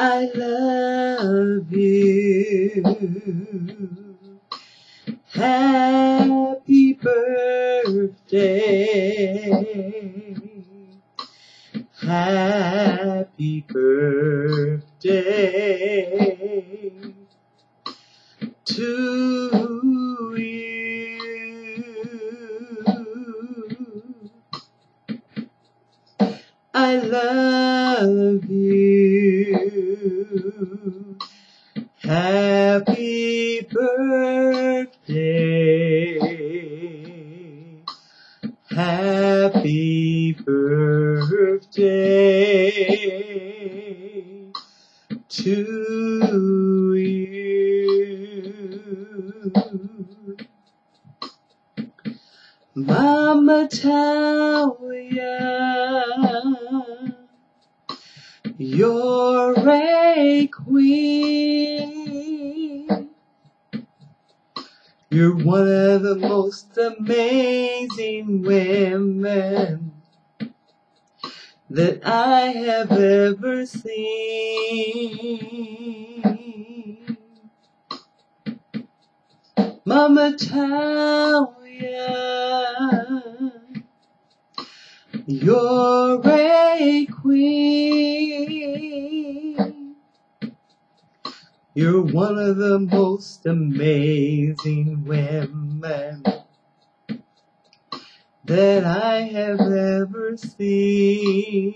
I love you. Happy birthday. Happy birthday to you. I love you. Happy birthday. Happy birthday to you. Mama Talya, you're a queen. You're one of the most amazing women that I have ever seen. Mama Talya, you're a queen. You're one of the most amazing women that I have ever seen.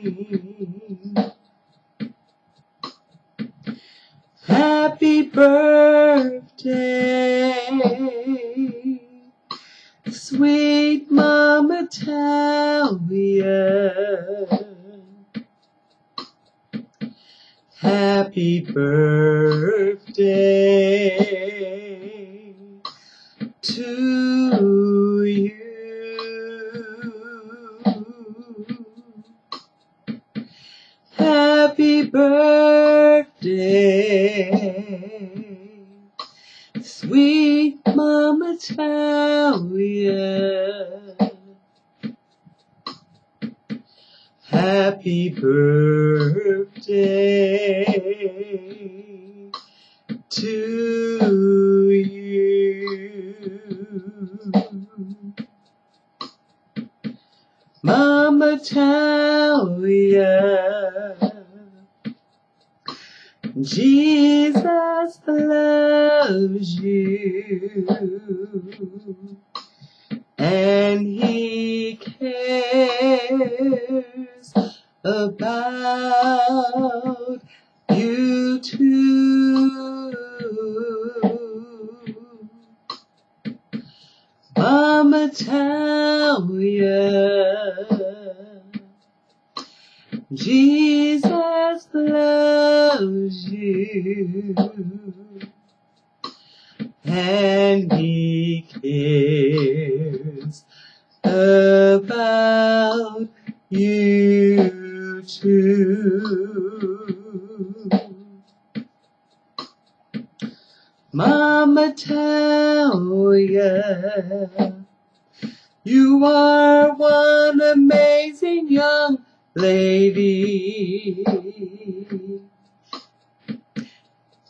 Happy birthday, sweet Mama Talya. Happy birthday to you. Happy birthday, sweet Mama Talya. Happy birthday to you. Mama Talya. Jesus loves you and he cares about you too. Mama Talya, Jesus loves you and he cares about you too. Mama Talya, you are one amazing young lady.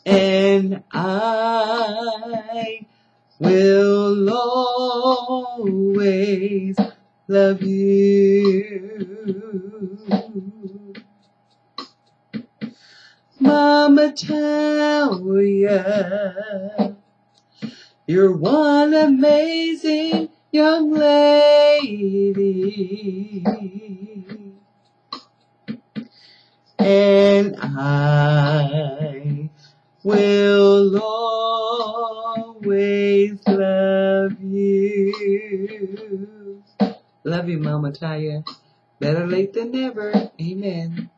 And I will always love you. Mama Talya, you're one amazing young lady. And I will always Love you, Mama Talya. Better late than never. Amen.